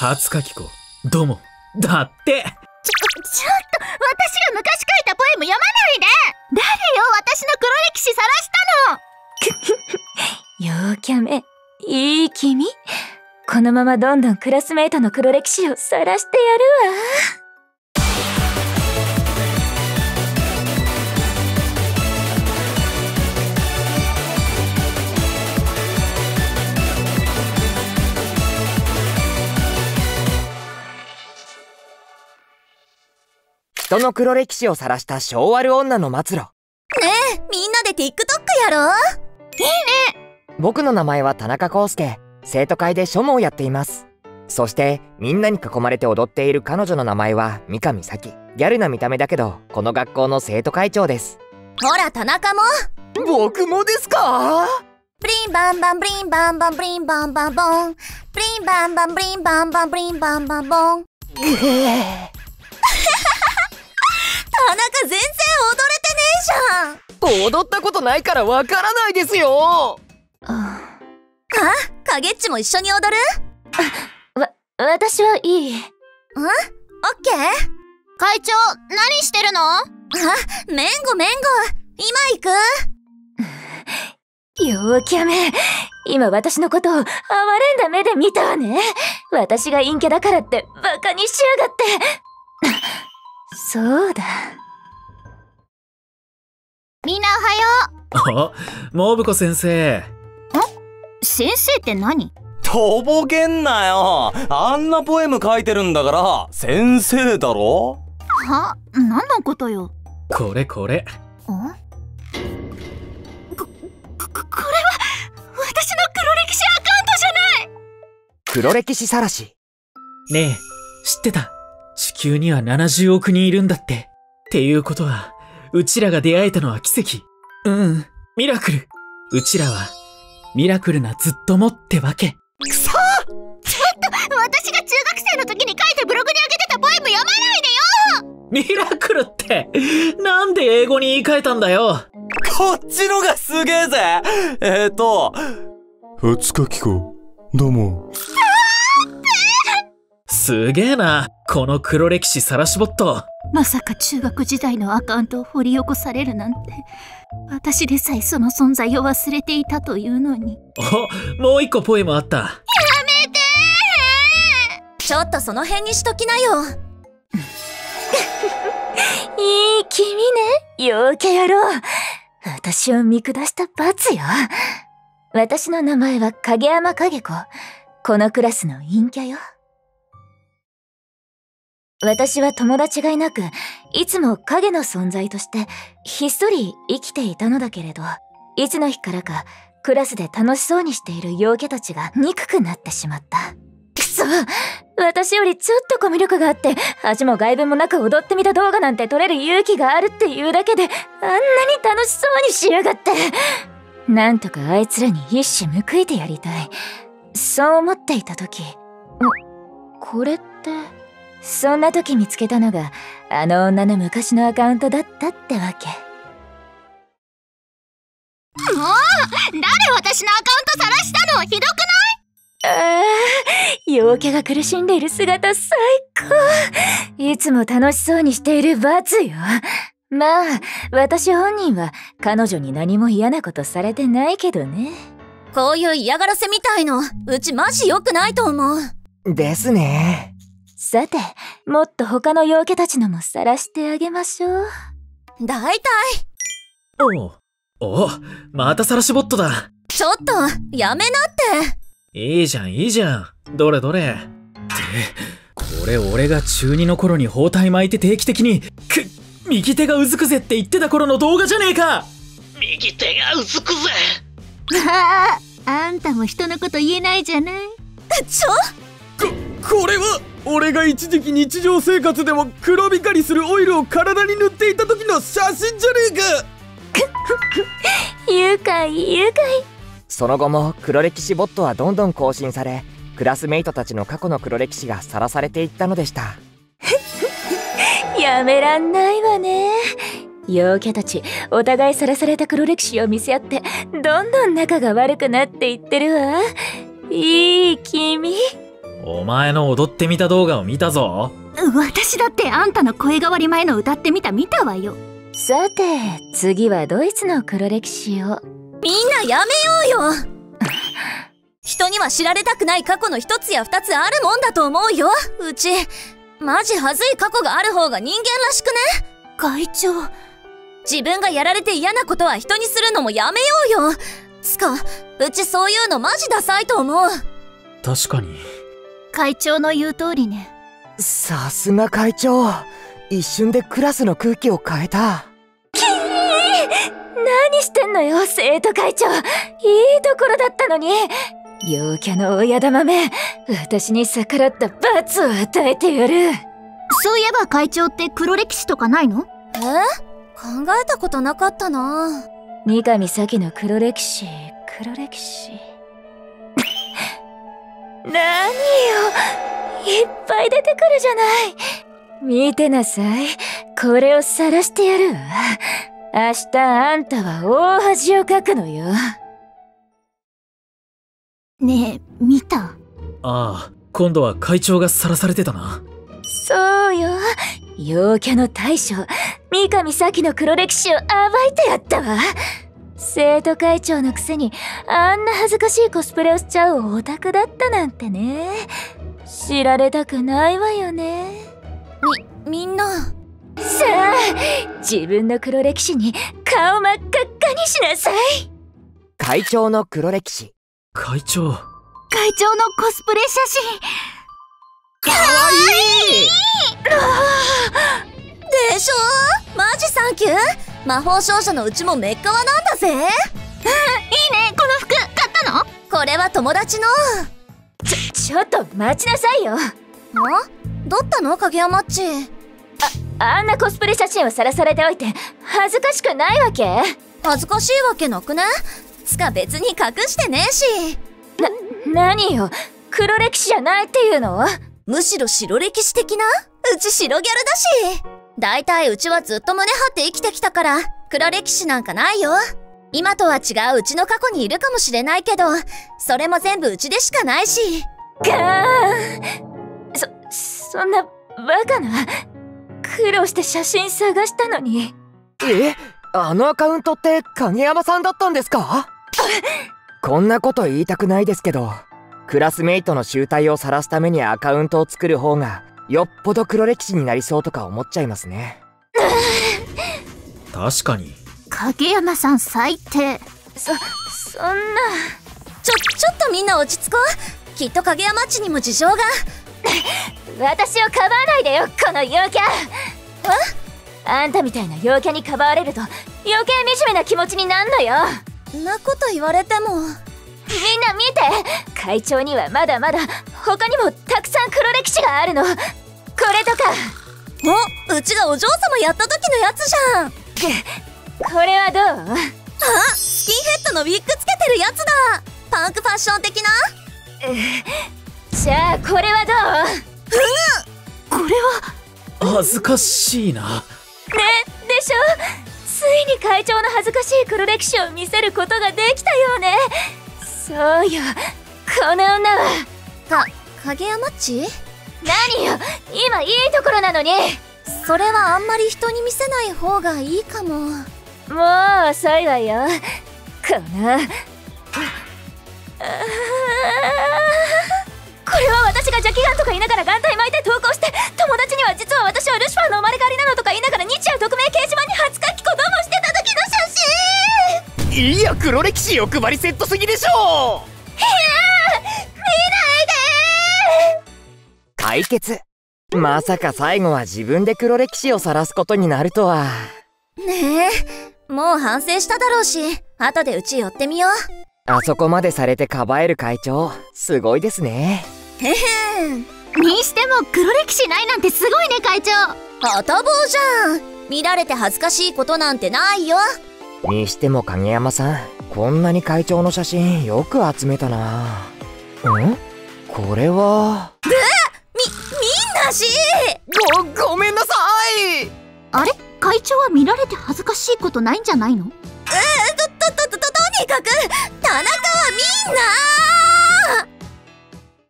初書き子、どうも。だってちょ、ちょっと、私が昔書いたポエム読まないで誰よ、私の黒歴史晒したの陽キャメ、いい君。このままどんどんクラスメイトの黒歴史を晒してやるわ。人の黒歴史を晒した昭和る女の末路。ねえ、みんなで TikTok やろう？いいね僕の名前は田中康介。生徒会で書務をやっています。そして、みんなに囲まれて踊っている彼女の名前は三上咲。ギャルな見た目だけど、この学校の生徒会長です。ほら、田中も僕もですか？ブリンバンバンブリンバンバンブリンバンバンボンブリンバンバンブリンバンバンブリンバンバンボンぐえ田中全然踊れてねえじゃん。踊ったことないからわからないですよ。あ影っちも一緒に踊る？わ、私はいい。ん？オッケー？会長、何してるの？あ、メンゴメンゴ。今行く？よーキャメ。今私のことを哀れんだ目で見たわね。私が陰キャだからってバカにしやがってそうだ。みんなおはよう。あ、モブコ先生。ん先生って何？とぼけんなよ。あんなポエム書いてるんだから先生だろ？は？何のことよ？これこれ。こ、こ、これは私の黒歴史アカウントじゃない！黒歴史さらし。ねえ知ってた？地球には70億人いるんだって。っていうことは、うちらが出会えたのは奇跡。うん、ミラクル。うちらは、ミラクルなずっともってわけ。くそちょっと、私が中学生の時に書いてブログに上げてたポエム読まないでよミラクルって、なんで英語に言い換えたんだよこっちのがすげえぜえっ、ー、と、初書き子、どうも。すげえな、この黒歴史さらしボット。まさか中学時代のアカウントを掘り起こされるなんて。私でさえその存在を忘れていたというのに。お、もう一個ポエムあった。やめてちょっとその辺にしときなよ。いい君ね、陽キャ野郎。私を見下した罰よ。私の名前は影山影子。このクラスの陰キャよ。私は友達がいなく、いつも影の存在として、ひっそり生きていたのだけれど、いつの日からか、クラスで楽しそうにしている陽キャたちが憎くなってしまった。くそ私よりちょっとコミュ力があって、恥も外部もなく踊ってみた動画なんて撮れる勇気があるっていうだけで、あんなに楽しそうにしやがって。なんとかあいつらに一矢報いてやりたい。そう思っていた時、これって、そんな時見つけたのがあの女の昔のアカウントだったってわけ。もう誰私のアカウント晒したの？ひどくない？ああ陽キャが苦しんでいる姿最高。いつも楽しそうにしている罰よ。まあ私本人は彼女に何も嫌なことされてないけどね。こういう嫌がらせみたいのうちマジ良くないと思う。ですねさて、もっと他の陽キャたちのも晒してあげましょう。だいたい。おお、また晒しボットだ。ちょっと、やめなって。いいじゃん、いいじゃん。どれどれ。って、これ俺が中2の頃に包帯巻いて定期的に、く、右手がうずくぜって言ってた頃の動画じゃねえか右手がうずくぜああ、あんたも人のこと言えないじゃない。ちょ？こ、これは俺が一時期日常生活でも黒光りするオイルを体に塗っていた時の写真じゃねえか。愉快愉快その後も黒歴史ボットはどんどん更新されクラスメイトたちの過去の黒歴史がさらされていったのでした。やめらんないわね。陽キャたちお互いさらされた黒歴史を見せ合ってどんどん仲が悪くなっていってるわ。いい君お前の踊ってみた動画を見たぞ。私だってあんたの声変わり前の歌ってみた見たわよ。さて次はドイツの黒歴史を。みんなやめようよ。人には知られたくない過去の一つや二つあるもんだと思うよ。うちマジ恥ずい過去がある方が人間らしくね。会長。自分がやられて嫌なことは人にするのもやめようよ。つかうちそういうのマジダサいと思う。確かに。会長の言う通りね。さすが会長。一瞬でクラスの空気を変えた。何してんのよ生徒会長。いいところだったのに。陽キャの親玉め私に逆らった罰を与えてやる。そういえば会長って黒歴史とかないの？え？考えたことなかったな。三上咲の黒歴史黒歴史何よ。いっぱい出てくるじゃない。見てなさい。これを晒してやる。わ明日あんたは大恥をかくのよ。ねえ見た？ああ、今度は会長がさらされてたな。そうよ。陽キャの大将三上咲の黒歴史を暴いてやったわ生徒会長のくせにあんな恥ずかしいコスプレをしちゃうオタクだったなんてね。知られたくないわよね。みんな。さあ自分の黒歴史に顔真っ赤っかにしなさい。会長の黒歴史。会長。会長のコスプレ写真。でしょ？マジサンキュー魔法少女のうちもメッカワなんだぜ？いいねこの服。買ったの？これは友達の。ちょっと待ちなさいよ。あ？どったの？影山っち。あんなコスプレ写真をさらされておいて恥ずかしくないわけ？恥ずかしいわけなくね？つか別に隠してねえし。何よ？黒歴史じゃないっていうの？むしろ白歴史的な？うち白ギャルだしだいたいうちはずっと胸張って生きてきたから黒歴史なんかないよ。今とは違ううちの過去にいるかもしれないけどそれも全部うちでしかないし。ガーン。そそんなバカな苦労して写真探したのに。え？あのアカウントって影山さんだったんですか？こんなこと言いたくないですけどクラスメイトの集体を晒すためにアカウントを作る方がよっぽど黒歴史になりそうとか思っちゃいますね。確かに。影山さん最低。そそんな。ちょちょっとみんな落ち着こう。きっと影山っちにも事情が。私をかばわないでよこの陽キャ。あんたみたいな陽キャにかばわれると余計惨めな気持ちになんのよ。んなこと言われても。みんな見て。会長にはまだまだ他にもたくさん黒歴史があるの。これとか。おうちがお嬢様やった時のやつじゃん。これはどう？あスキンヘッドのウィッグつけてるやつだ。パンクファッション的な？じゃあこれはどう？これは？恥ずかしいな。ねでしょ？ついに会長の恥ずかしい黒歴史を見せることができたよね。そうよ。この女はか影山っち？何よ今いいところなのに。それはあんまり人に見せない方がいいかも。もう遅いわよ。この。あーこれは私が邪気眼とか言いながら眼帯巻いて投稿して友達には実は私はルシファーの生まれ変わりなのとか言いながら日夜匿名掲示板に初書き子供してた時の写真。いや黒歴史欲張りセットすぎでしょ解決。まさか最後は自分で黒歴史を晒すことになるとは。ねえもう反省しただろうし後でうち寄ってみよう。あそこまでされてかばえる会長すごいですね。へへ。んにしても黒歴史ないなんてすごいね会長。あたぼうじゃん。見られて恥ずかしいことなんてないよ。にしても影山さんこんなに会長の写真よく集めたな。ん？これは？みみんなしごごめんなさい。あれ？会長は見られて恥ずかしいことないんじゃないの？とととととにかく田中はみんな。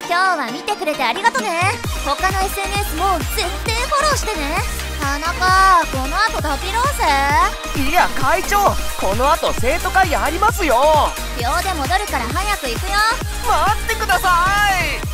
今日は見てくれてありがとね。他の SNS も絶対フォローしてね。田中この後タピろうぜいや会長この後生徒会やりますよ。秒で戻るから早く行くよ。待ってください